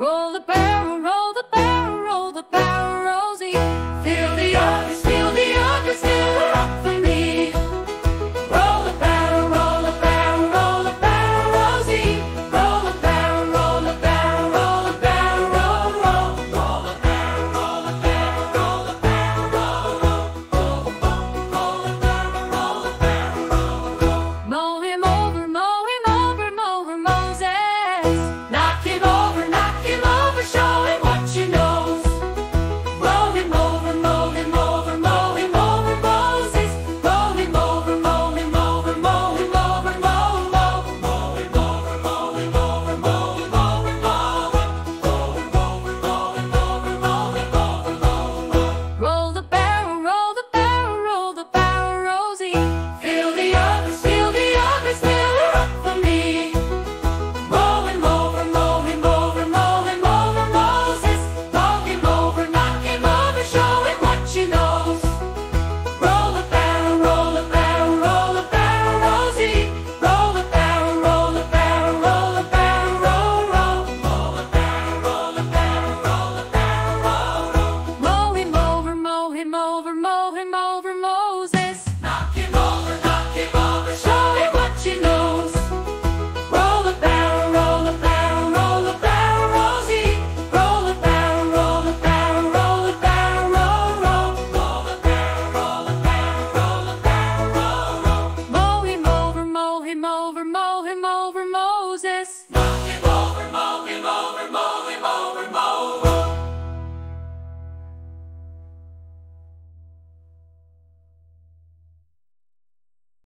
Roll the barrel, roll